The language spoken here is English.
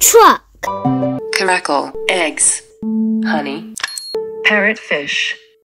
truck, Caracal, eggs. Honey. Parrot. Fish.